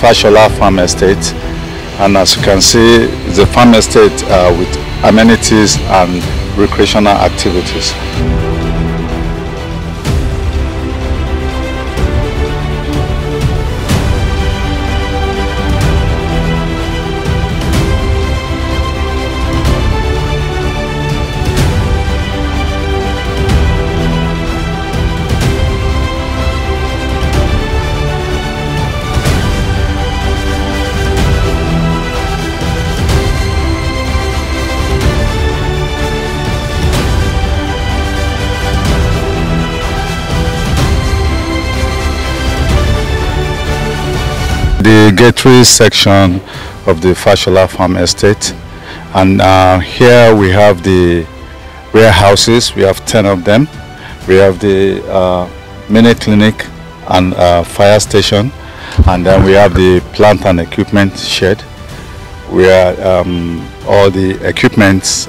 Fashola Farm Estate and as you can see a farm estate uh, with amenities and recreational activities. The gateway section of the Fashola Farm Estate. And uh, here we have the warehouses, we have 10 of them. We have the uh, mini clinic and uh, fire station. And then we have the plant and equipment shed where um, all the equipments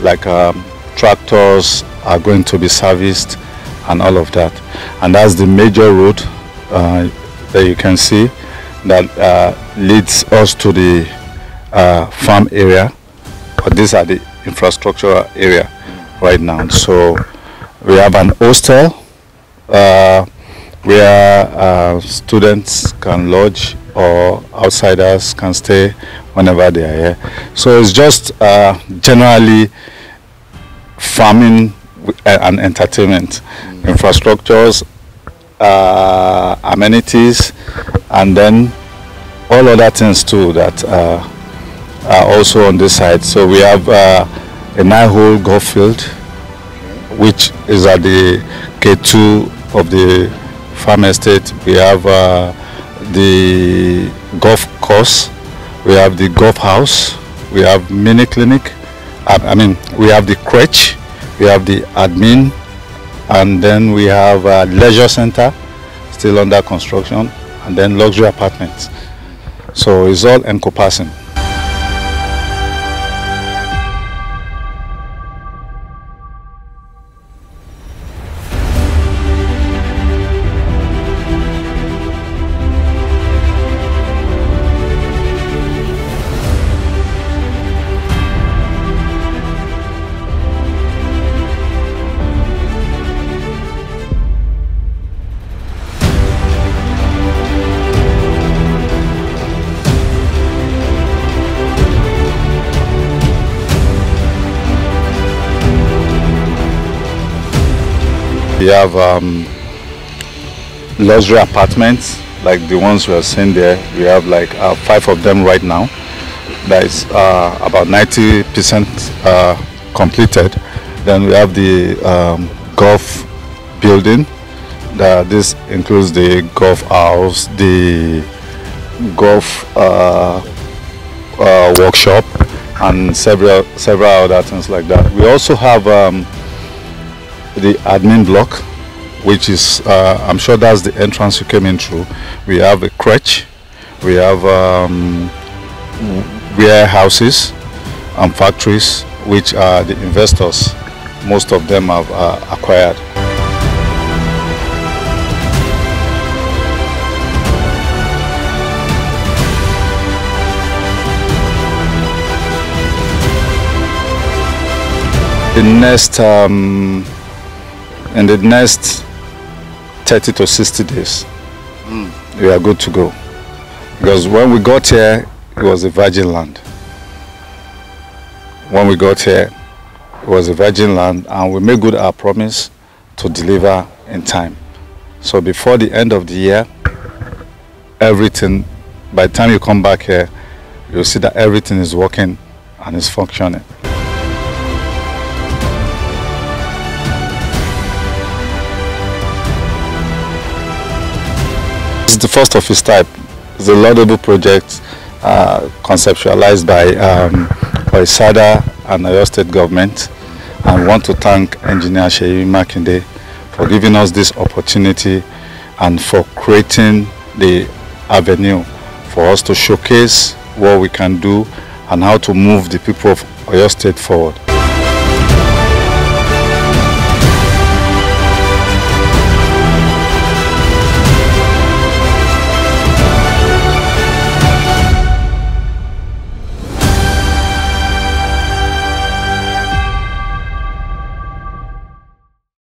like um, tractors are going to be serviced and all of that. And that's the major road uh, that you can see that uh, leads us to the uh, farm area. But these are the infrastructure area right now. So we have an hostel uh, where uh, students can lodge or outsiders can stay whenever they are here. So it's just uh, generally farming and entertainment infrastructures uh, amenities and then all other things too that uh, are also on this side. So we have uh, a nine-hole golf field, which is at the K2 of the farm estate. We have uh, the golf course. We have the golf house. We have mini clinic. I, I mean, we have the crèche. We have the admin and then we have a leisure center still under construction and then luxury apartments. So it's all encompassing We have um, luxury apartments like the ones we are seeing there. We have like uh, five of them right now. That is uh, about 90% uh, completed. Then we have the um, golf building. That this includes the golf house, the golf uh, uh, workshop, and several several other things like that. We also have um, the admin block which is uh, I'm sure that's the entrance you came in through. We have a crèche we have um, warehouses and factories which are the investors most of them have uh, acquired. The next um, in the next 30 to 60 days, mm. we are good to go. Because when we got here, it was a virgin land. When we got here, it was a virgin land and we made good our promise to deliver in time. So before the end of the year, everything, by the time you come back here, you'll see that everything is working and is functioning. It's the first of its type. It's a laudable project uh, conceptualized by um, and Oyo State government. I want to thank Engineer Seyi Makinde for giving us this opportunity and for creating the avenue for us to showcase what we can do and how to move the people of Oyo State forward.